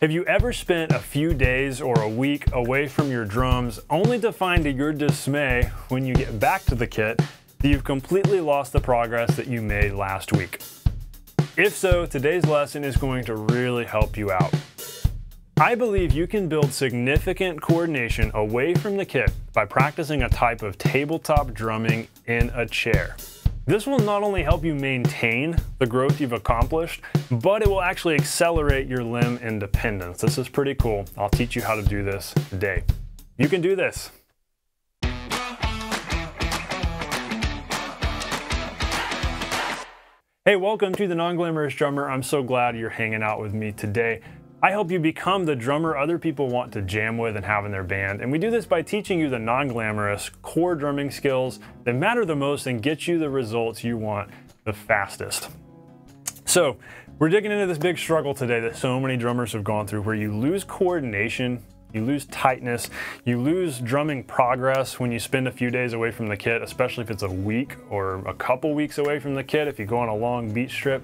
Have you ever spent a few days or a week away from your drums only to find to your dismay when you get back to the kit that you've completely lost the progress that you made last week? If so, today's lesson is going to really help you out. I believe you can build significant coordination away from the kit by practicing a type of tabletop drumming in a chair. This will not only help you maintain the growth you've accomplished, but it will actually accelerate your limb independence. This is pretty cool. I'll teach you how to do this today. You can do this. Hey, welcome to the Non-Glamorous Drummer. I'm so glad you're hanging out with me today. I help you become the drummer other people want to jam with and have in their band. And we do this by teaching you the non-glamorous core drumming skills that matter the most and get you the results you want the fastest. So we're digging into this big struggle today that so many drummers have gone through where you lose coordination you lose tightness, you lose drumming progress when you spend a few days away from the kit, especially if it's a week or a couple weeks away from the kit, if you go on a long beach trip.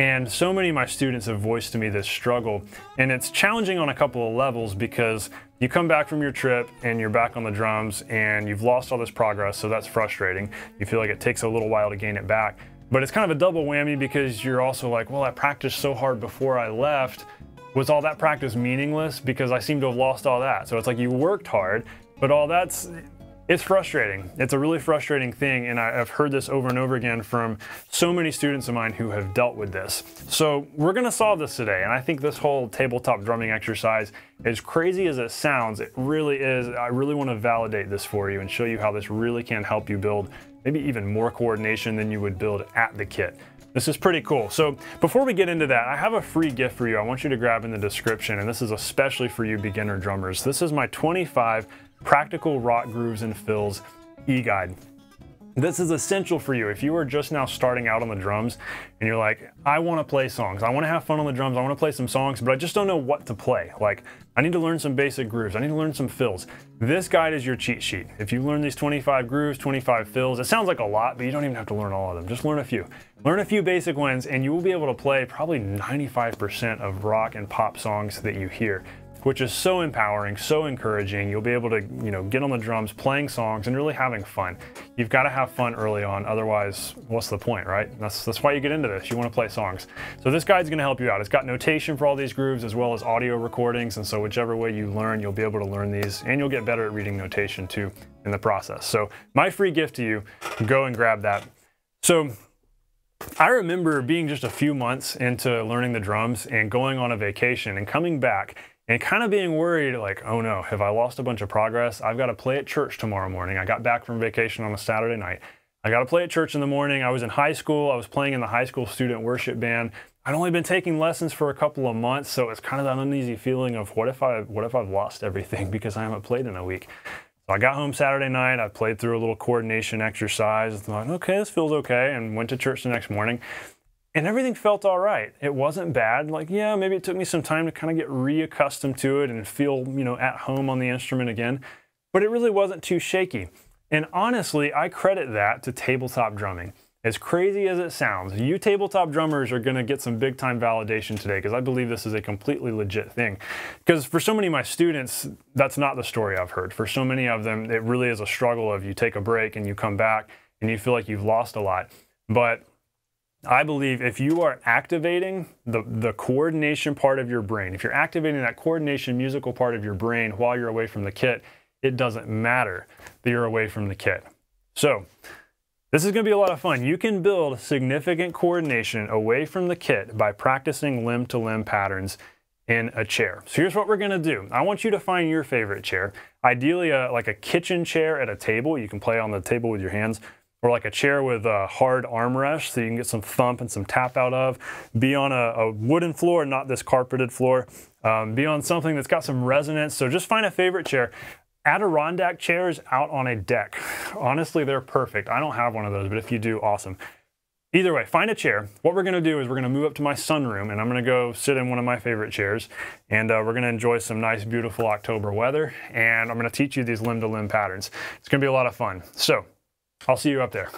And so many of my students have voiced to me this struggle. And it's challenging on a couple of levels because you come back from your trip and you're back on the drums and you've lost all this progress, so that's frustrating. You feel like it takes a little while to gain it back. But it's kind of a double whammy because you're also like, well, I practiced so hard before I left. Was all that practice meaningless? Because I seem to have lost all that. So it's like you worked hard, but all that's it's frustrating. It's a really frustrating thing, and I've heard this over and over again from so many students of mine who have dealt with this. So we're gonna solve this today, and I think this whole tabletop drumming exercise, as crazy as it sounds, it really is. I really wanna validate this for you and show you how this really can help you build maybe even more coordination than you would build at the kit. This is pretty cool. So before we get into that, I have a free gift for you. I want you to grab in the description, and this is especially for you beginner drummers. This is my 25 Practical Rock Grooves and Fills e-guide. This is essential for you. If you are just now starting out on the drums and you're like, I want to play songs. I want to have fun on the drums. I want to play some songs, but I just don't know what to play. Like, I need to learn some basic grooves. I need to learn some fills. This guide is your cheat sheet. If you learn these 25 grooves, 25 fills, it sounds like a lot, but you don't even have to learn all of them. Just learn a few. Learn a few basic ones and you will be able to play probably 95% of rock and pop songs that you hear which is so empowering, so encouraging. You'll be able to, you know, get on the drums, playing songs, and really having fun. You've got to have fun early on, otherwise, what's the point, right? That's, that's why you get into this. You want to play songs. So this guide's going to help you out. It's got notation for all these grooves as well as audio recordings, and so whichever way you learn, you'll be able to learn these, and you'll get better at reading notation too in the process. So my free gift to you, go and grab that. So I remember being just a few months into learning the drums and going on a vacation and coming back and kind of being worried like, oh no, have I lost a bunch of progress? I've got to play at church tomorrow morning. I got back from vacation on a Saturday night. I got to play at church in the morning. I was in high school. I was playing in the high school student worship band. I'd only been taking lessons for a couple of months, so it's kind of that uneasy feeling of what if I what if I've lost everything because I haven't played in a week. So I got home Saturday night. I played through a little coordination exercise. I thought, okay, this feels okay, and went to church the next morning and everything felt all right. It wasn't bad. Like, yeah, maybe it took me some time to kind of get reaccustomed to it and feel, you know, at home on the instrument again, but it really wasn't too shaky. And honestly, I credit that to tabletop drumming. As crazy as it sounds, you tabletop drummers are going to get some big time validation today because I believe this is a completely legit thing. Because for so many of my students, that's not the story I've heard. For so many of them, it really is a struggle of you take a break and you come back and you feel like you've lost a lot. But I believe if you are activating the, the coordination part of your brain, if you're activating that coordination musical part of your brain while you're away from the kit, it doesn't matter that you're away from the kit. So this is going to be a lot of fun. You can build significant coordination away from the kit by practicing limb to limb patterns in a chair. So here's what we're going to do. I want you to find your favorite chair, ideally a, like a kitchen chair at a table. You can play on the table with your hands or like a chair with a hard armrest so you can get some thump and some tap out of. Be on a, a wooden floor, not this carpeted floor. Um, be on something that's got some resonance. So just find a favorite chair. Adirondack chairs out on a deck. Honestly, they're perfect. I don't have one of those, but if you do, awesome. Either way, find a chair. What we're gonna do is we're gonna move up to my sunroom and I'm gonna go sit in one of my favorite chairs and uh, we're gonna enjoy some nice, beautiful October weather and I'm gonna teach you these limb to limb patterns. It's gonna be a lot of fun. So I'll see you up there.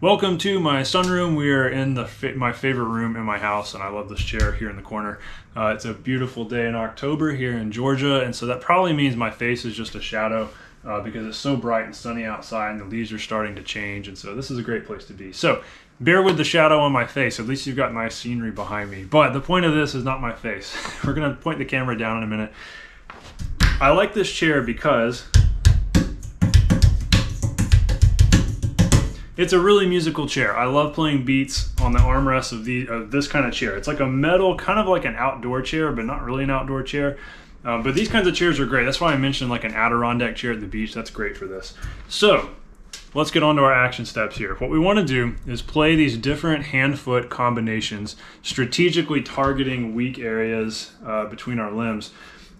Welcome to my sunroom. We are in the my favorite room in my house, and I love this chair here in the corner. Uh, it's a beautiful day in October here in Georgia, and so that probably means my face is just a shadow uh, because it's so bright and sunny outside, and the leaves are starting to change, and so this is a great place to be. So bear with the shadow on my face. At least you've got nice scenery behind me. But the point of this is not my face. We're gonna point the camera down in a minute. I like this chair because It's a really musical chair. I love playing beats on the armrest of the of this kind of chair. It's like a metal, kind of like an outdoor chair, but not really an outdoor chair. Um, but these kinds of chairs are great. That's why I mentioned like an Adirondack chair at the beach. That's great for this. So let's get on to our action steps here. What we want to do is play these different hand-foot combinations, strategically targeting weak areas uh, between our limbs.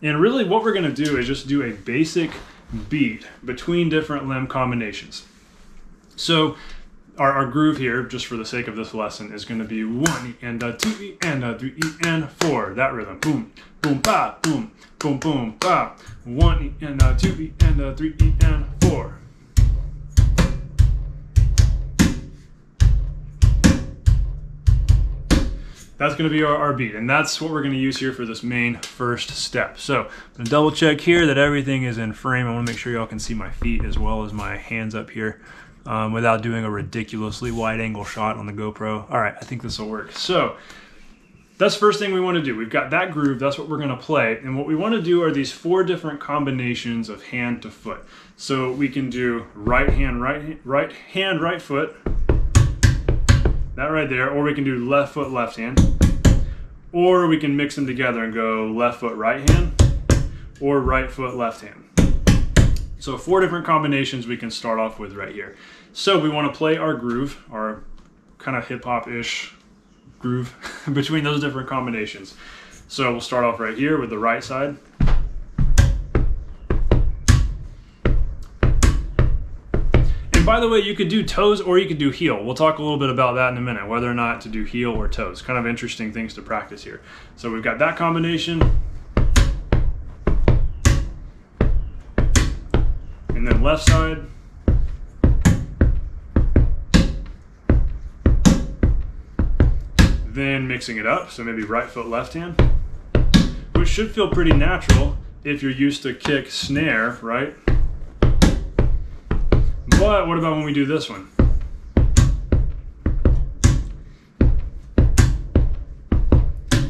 And really what we're going to do is just do a basic beat between different limb combinations. So our, our groove here, just for the sake of this lesson, is going to be one and a two e and a three e and four. That rhythm, boom, boom, ba, boom, boom, boom, ba. One e and a two e and a three e and four. That's going to be our, our beat, and that's what we're going to use here for this main first step. So I'm going to double check here that everything is in frame. I want to make sure y'all can see my feet as well as my hands up here um, without doing a ridiculously wide angle shot on the GoPro. All right, I think this will work. So that's the first thing we want to do. We've got that groove, that's what we're going to play. And what we want to do are these four different combinations of hand to foot. So we can do right hand, right, right hand, right foot, that right there, or we can do left foot, left hand, or we can mix them together and go left foot, right hand, or right foot, left hand. So four different combinations we can start off with right here. So we want to play our groove, our kind of hip hop-ish groove between those different combinations. So we'll start off right here with the right side. And by the way, you could do toes or you could do heel. We'll talk a little bit about that in a minute, whether or not to do heel or toes. Kind of interesting things to practice here. So we've got that combination. Left side. Then mixing it up, so maybe right foot, left hand. Which should feel pretty natural if you're used to kick, snare, right? But what about when we do this one?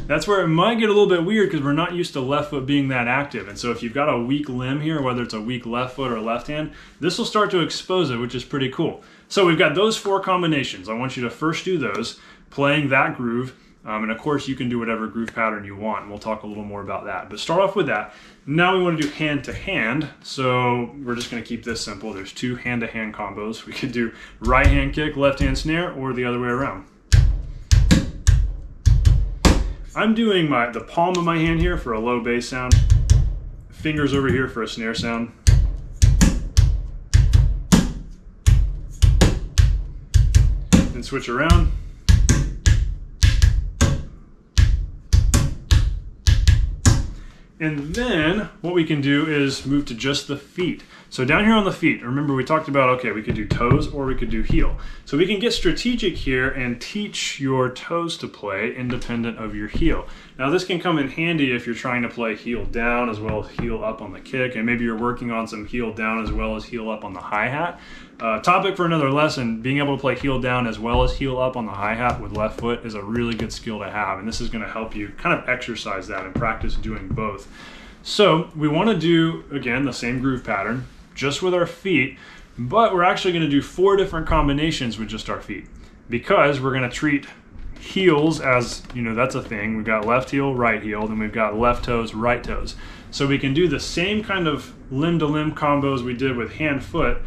That's where it might get a little bit weird because we're not used to left foot being that active. And so if you've got a weak limb here, whether it's a weak left foot or left hand, this will start to expose it, which is pretty cool. So we've got those four combinations. I want you to first do those, playing that groove. Um, and of course, you can do whatever groove pattern you want. And we'll talk a little more about that. But start off with that. Now we want to do hand to hand. So we're just going to keep this simple. There's two hand to hand combos. We could do right hand kick, left hand snare, or the other way around. I'm doing my the palm of my hand here for a low bass sound, fingers over here for a snare sound. Then switch around. And then what we can do is move to just the feet. So down here on the feet, remember we talked about, okay, we could do toes or we could do heel. So we can get strategic here and teach your toes to play independent of your heel. Now this can come in handy if you're trying to play heel down as well as heel up on the kick, and maybe you're working on some heel down as well as heel up on the hi-hat. Uh, topic for another lesson, being able to play heel down as well as heel up on the hi-hat with left foot is a really good skill to have, and this is gonna help you kind of exercise that and practice doing both. So we wanna do, again, the same groove pattern, just with our feet, but we're actually gonna do four different combinations with just our feet because we're gonna treat heels as, you know, that's a thing. We've got left heel, right heel, then we've got left toes, right toes. So we can do the same kind of limb to limb combos we did with hand foot,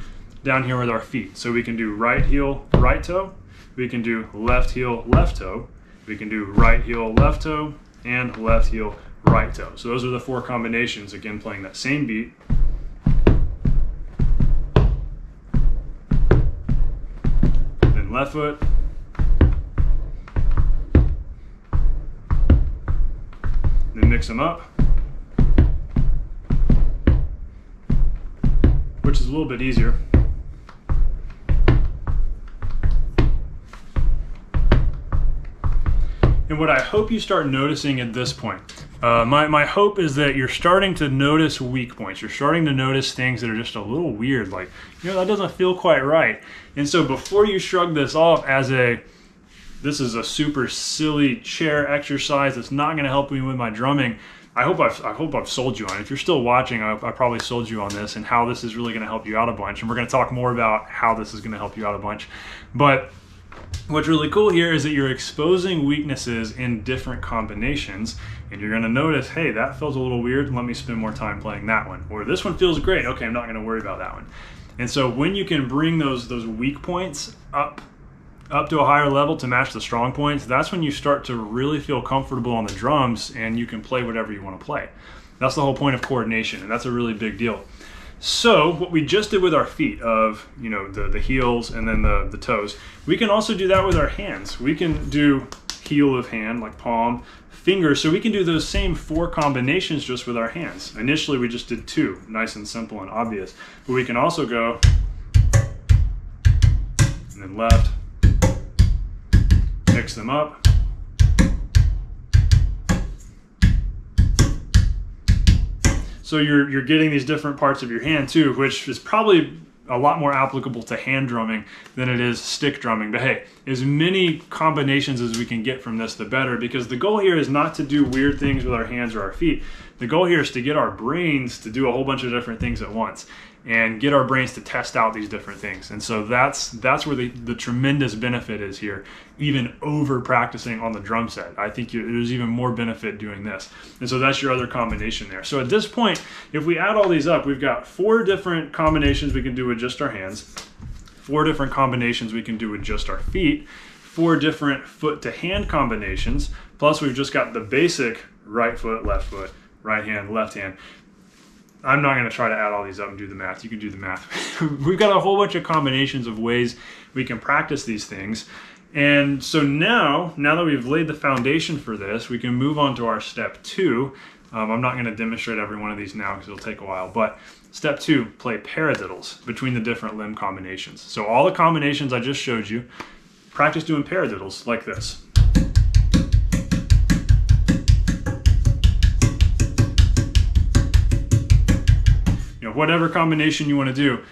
down here with our feet. So we can do right heel, right toe. We can do left heel, left toe. We can do right heel, left toe, and left heel, right toe. So those are the four combinations, again, playing that same beat. left foot. Then mix them up. Which is a little bit easier. And what I hope you start noticing at this point uh, my, my hope is that you're starting to notice weak points. You're starting to notice things that are just a little weird, like, you know, that doesn't feel quite right. And so before you shrug this off as a, this is a super silly chair exercise that's not going to help me with my drumming, I hope I've, I hope I've sold you on it. If you're still watching, I, I probably sold you on this and how this is really going to help you out a bunch. And we're going to talk more about how this is going to help you out a bunch. But what's really cool here is that you're exposing weaknesses in different combinations and you're to notice, hey, that feels a little weird. Let me spend more time playing that one. Or this one feels great. Okay, I'm not to worry about that one. And so when you can bring those those weak points up up to a higher level to match the strong points, that's when you start to really feel comfortable on the drums and you can play whatever you want to play. That's the whole point of coordination, and that's a really big deal. So what we just did with our feet of, you know, the, the heels and then the, the toes, we can also do that with our hands. We can do heel of hand, like palm, finger, so we can do those same four combinations just with our hands. Initially we just did two, nice and simple and obvious, but we can also go and then left, mix them up. So you're, you're getting these different parts of your hand too, which is probably a lot more applicable to hand drumming than it is stick drumming. But hey, as many combinations as we can get from this, the better, because the goal here is not to do weird things with our hands or our feet. The goal here is to get our brains to do a whole bunch of different things at once and get our brains to test out these different things. And so that's that's where the, the tremendous benefit is here, even over practicing on the drum set. I think you, there's even more benefit doing this. And so that's your other combination there. So at this point, if we add all these up, we've got four different combinations we can do with just our hands, four different combinations we can do with just our feet, four different foot to hand combinations, plus we've just got the basic right foot, left foot, right hand, left hand. I'm not going to try to add all these up and do the math. You can do the math. We've got a whole bunch of combinations of ways we can practice these things. And so now, now that we've laid the foundation for this, we can move on to our step two. Um, I'm not going to demonstrate every one of these now because it'll take a while. But step two, play paradiddles between the different limb combinations. So all the combinations I just showed you, practice doing paradiddles like this. Whatever combination you want to do.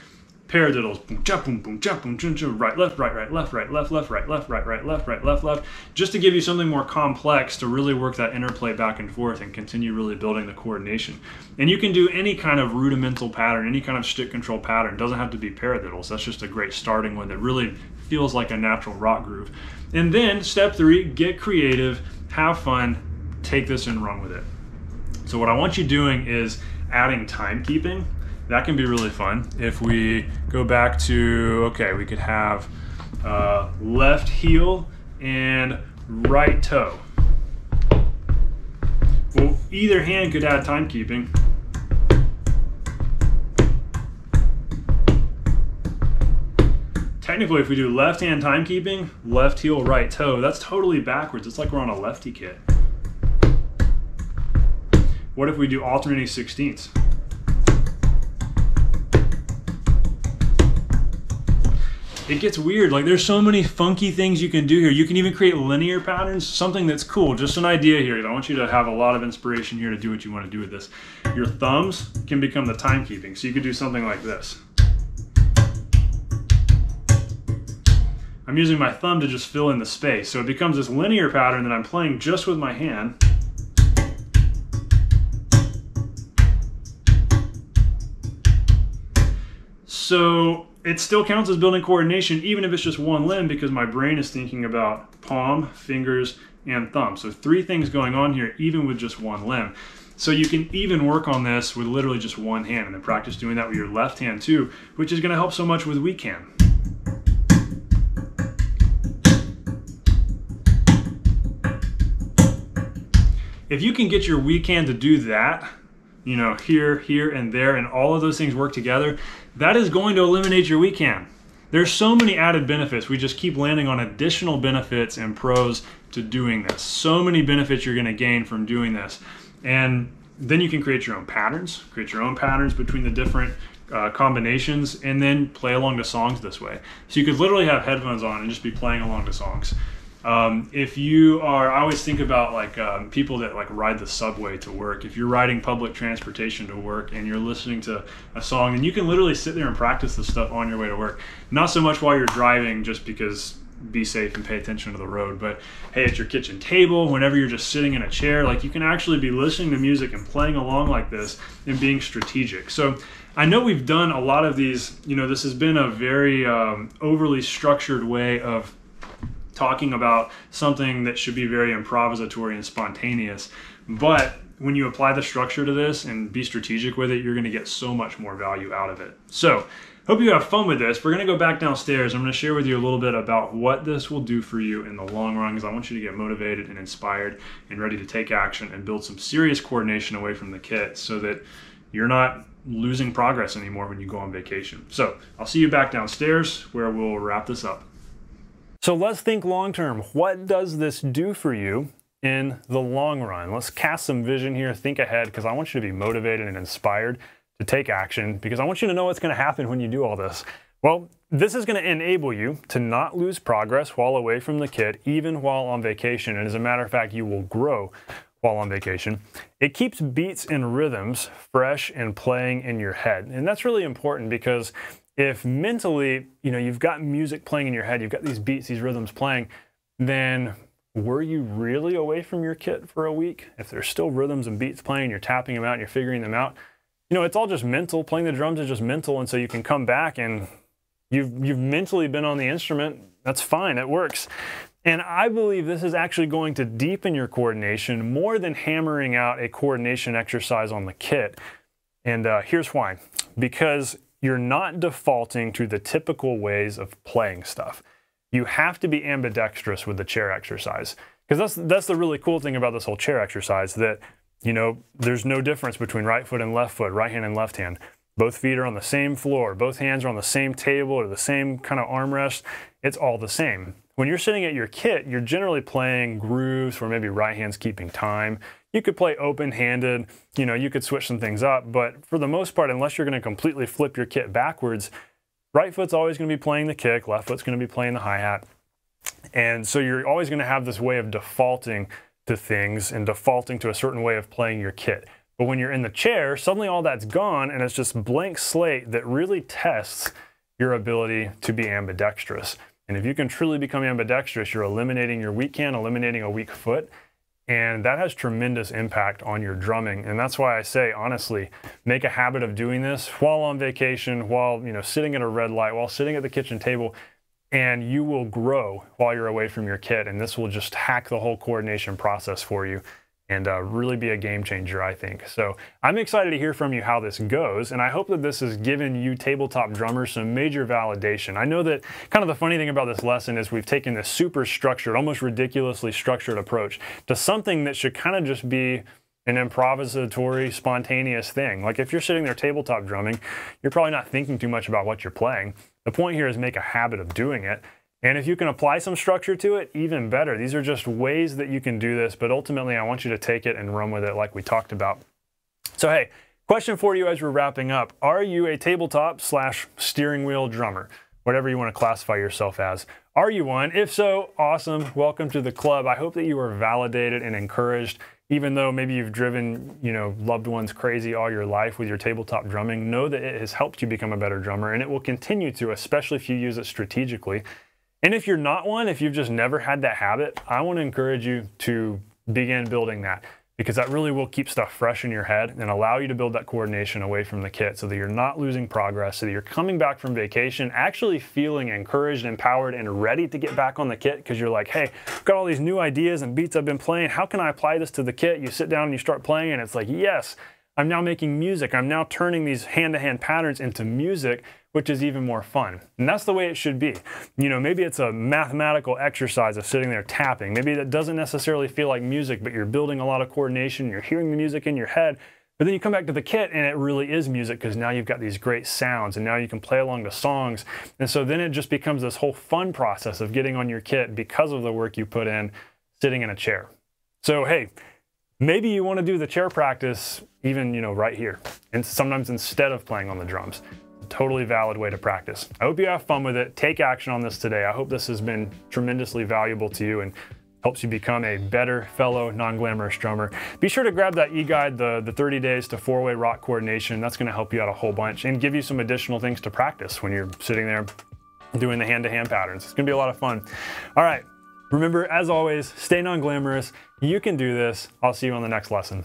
Paradiddles, boom, jump, boom, boom, jump, boom, jump, jump, right, left, right, right, left, right, left, left, right, left, right, right, left, right, left, left, just to give you something more complex to really work that interplay back and forth and continue really building the coordination. And you can do any kind of rudimental pattern, any kind of stick control pattern. It doesn't have to be paradiddles. That's just a great starting one that really feels like a natural rock groove. And then step three, get creative, have fun, take this and run with it. So what I want you doing is adding timekeeping that can be really fun. If we go back to, okay, we could have uh, left heel and right toe. Well, either hand could add timekeeping. Technically, if we do left hand timekeeping, left heel, right toe, that's totally backwards. It's like we're on a lefty kit. What if we do alternating sixteenths? It gets weird. Like there's so many funky things you can do here. You can even create linear patterns, something that's cool. Just an idea here. I want you to have a lot of inspiration here to do what you want to do with this. Your thumbs can become the timekeeping. So you could do something like this. I'm using my thumb to just fill in the space. So it becomes this linear pattern that I'm playing just with my hand. So it still counts as building coordination, even if it's just one limb, because my brain is thinking about palm, fingers, and thumb. So three things going on here, even with just one limb. So you can even work on this with literally just one hand and then practice doing that with your left hand too, which is gonna help so much with weak hand. If you can get your weak hand to do that, you know, here, here, and there, and all of those things work together, that is going to eliminate your weak hand. There's so many added benefits. We just keep landing on additional benefits and pros to doing this. So many benefits you're going to gain from doing this. And then you can create your own patterns, create your own patterns between the different uh, combinations, and then play along the songs this way. So you could literally have headphones on and just be playing along the songs. Um, if you are, I always think about like um, people that like ride the subway to work. If you're riding public transportation to work and you're listening to a song, and you can literally sit there and practice the stuff on your way to work. Not so much while you're driving, just because be safe and pay attention to the road. But hey, at your kitchen table, whenever you're just sitting in a chair, like you can actually be listening to music and playing along like this and being strategic. So I know we've done a lot of these, you know, this has been a very um, overly structured way of talking about something that should be very improvisatory and spontaneous. But when you apply the structure to this and be strategic with it, you're going to get so much more value out of it. So, hope you have fun with this. We're going to go back downstairs. I'm going to share with you a little bit about what this will do for you in the long run because I want you to get motivated and inspired and ready to take action and build some serious coordination away from the kit so that you're not losing progress anymore when you go on vacation. So, I'll see you back downstairs where we'll wrap this up. So let's think long term. What does this do for you in the long run? Let's cast some vision here, think ahead, because I want you to be motivated and inspired to take action because I want you to know what's going to happen when you do all this. Well, this is going to enable you to not lose progress while away from the kit, even while on vacation. And as a matter of fact, you will grow while on vacation. It keeps beats and rhythms fresh and playing in your head. And that's really important because if mentally, you know, you've got music playing in your head, you've got these beats, these rhythms playing, then were you really away from your kit for a week? If there's still rhythms and beats playing, you're tapping them out, and you're figuring them out. You know, it's all just mental. Playing the drums is just mental, and so you can come back and you've you've mentally been on the instrument. That's fine. It works. And I believe this is actually going to deepen your coordination more than hammering out a coordination exercise on the kit. And uh, here's why. Because you're not defaulting to the typical ways of playing stuff. You have to be ambidextrous with the chair exercise. Because that's that's the really cool thing about this whole chair exercise that you know there's no difference between right foot and left foot, right hand and left hand. Both feet are on the same floor, both hands are on the same table or the same kind of armrest. It's all the same. When you're sitting at your kit, you're generally playing grooves where maybe right hand's keeping time. You could play open-handed, you know, you could switch some things up, but for the most part, unless you're going to completely flip your kit backwards, right foot's always going to be playing the kick, left foot's going to be playing the hi-hat. And so you're always going to have this way of defaulting to things and defaulting to a certain way of playing your kit. But when you're in the chair, suddenly all that's gone and it's just blank slate that really tests your ability to be ambidextrous. And if you can truly become ambidextrous, you're eliminating your weak hand, eliminating a weak foot, and that has tremendous impact on your drumming. And that's why I say, honestly, make a habit of doing this while on vacation, while you know sitting at a red light, while sitting at the kitchen table, and you will grow while you're away from your kit. And this will just hack the whole coordination process for you and uh, really be a game changer, I think. So I'm excited to hear from you how this goes, and I hope that this has given you tabletop drummers some major validation. I know that kind of the funny thing about this lesson is we've taken this super structured, almost ridiculously structured approach to something that should kind of just be an improvisatory, spontaneous thing. Like if you're sitting there tabletop drumming, you're probably not thinking too much about what you're playing. The point here is make a habit of doing it and if you can apply some structure to it, even better. These are just ways that you can do this, but ultimately I want you to take it and run with it like we talked about. So hey, question for you as we're wrapping up. Are you a tabletop slash steering wheel drummer? Whatever you want to classify yourself as. Are you one? If so, awesome. Welcome to the club. I hope that you are validated and encouraged even though maybe you've driven, you know, loved ones crazy all your life with your tabletop drumming, know that it has helped you become a better drummer and it will continue to, especially if you use it strategically. And if you're not one, if you've just never had that habit, I want to encourage you to begin building that because that really will keep stuff fresh in your head and allow you to build that coordination away from the kit so that you're not losing progress, so that you're coming back from vacation actually feeling encouraged, empowered, and ready to get back on the kit because you're like, hey, I've got all these new ideas and beats I've been playing. How can I apply this to the kit? You sit down and you start playing, and it's like, yes, I'm now making music. I'm now turning these hand to hand patterns into music which is even more fun. And that's the way it should be. You know, maybe it's a mathematical exercise of sitting there tapping. Maybe that doesn't necessarily feel like music, but you're building a lot of coordination, you're hearing the music in your head. But then you come back to the kit and it really is music because now you've got these great sounds and now you can play along the songs. And so then it just becomes this whole fun process of getting on your kit because of the work you put in sitting in a chair. So, hey, maybe you want to do the chair practice even, you know, right here. And sometimes instead of playing on the drums totally valid way to practice. I hope you have fun with it. Take action on this today. I hope this has been tremendously valuable to you and helps you become a better fellow non-glamorous drummer. Be sure to grab that e-guide, the, the 30 days to four-way rock coordination. That's gonna help you out a whole bunch and give you some additional things to practice when you're sitting there doing the hand-to-hand -hand patterns. It's gonna be a lot of fun. All right, remember, as always, stay non-glamorous. You can do this. I'll see you on the next lesson.